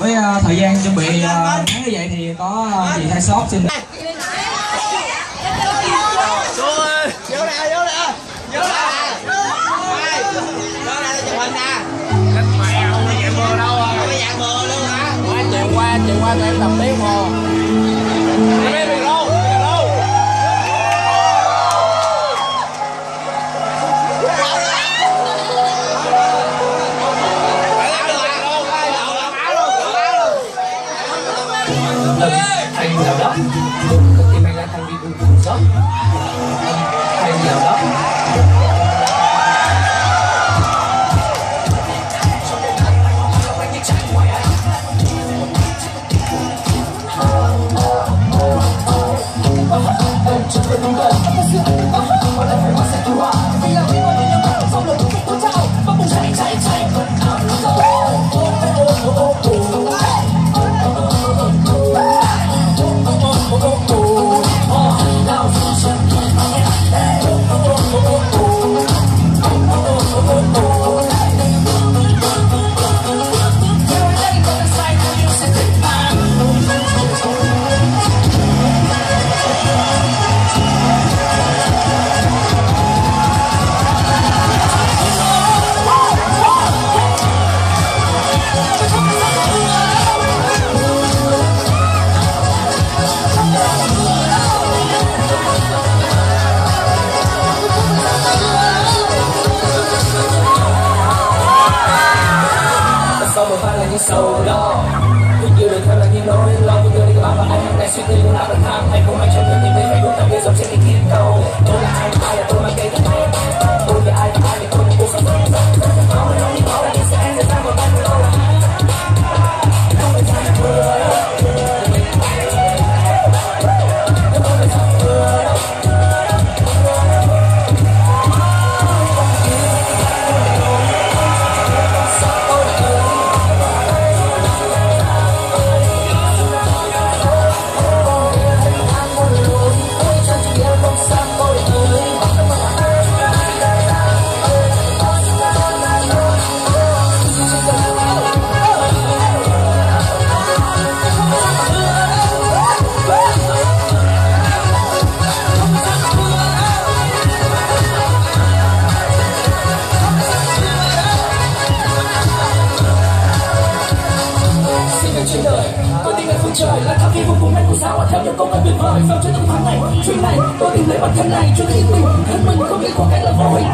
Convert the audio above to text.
với uh, thời gian chuẩn bị uh, nói như vậy thì có uh, chị hai shop xin. À. Qua chiều qua tụi em tập tiếp hồ thì mày như sầu lo Những yêu được theo là những nỗi lo của tôi đi, các bạn và anh đang suy nghĩ lúc nào đang tham Anh không, ai trong những tìm thấy phải biết dòng trên những kiếm phương trời là tháp phi vô cùng men của sao theo những công ơn tuyệt vời sao trên tấm thang này chuyện này tôi tìm lấy bản thân này chưa tìm mình thân mình không biết có cách là vô hình